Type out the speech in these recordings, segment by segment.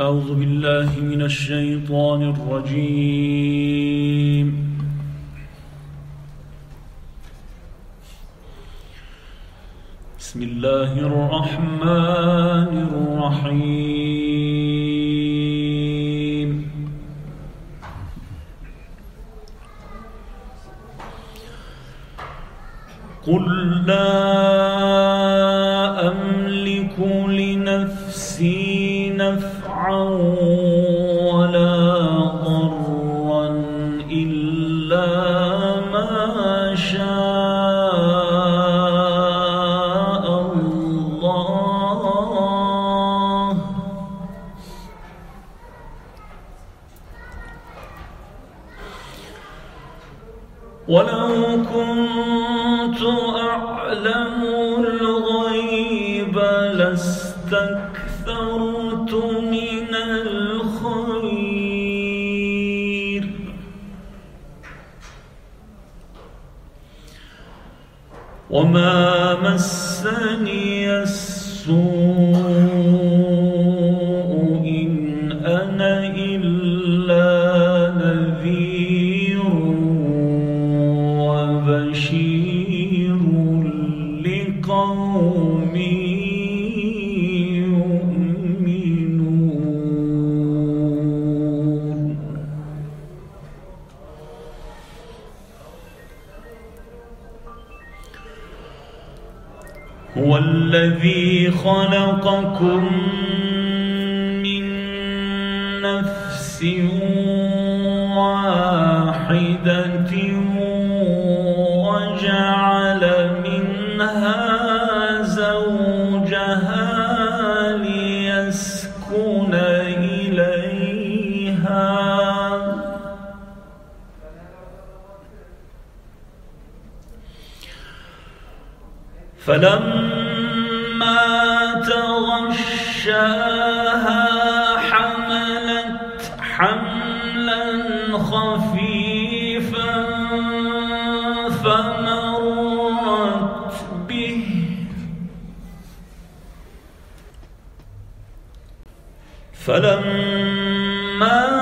أعوذ بالله من الشيطان الرجيم. بسم الله الرحمن الرحيم. قل لا ولا ضرا إلا ما شاء الله. ولو كنت أعلم الغيب لاستكثرت من وما مسني السوء هو الذي خلقكم من نفس واحدة وجعل منها زوجها ليسكن فلما تغشاها حملت حملا خفيفا فمرت به. فلما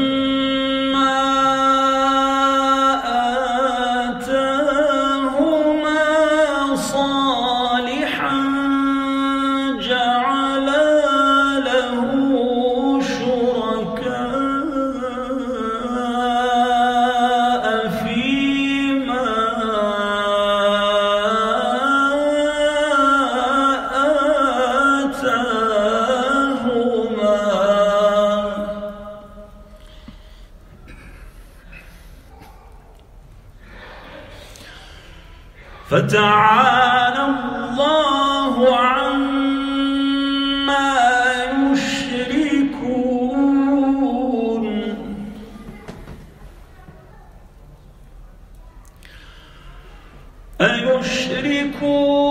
فتعالى الله عما يشركون. أيشركون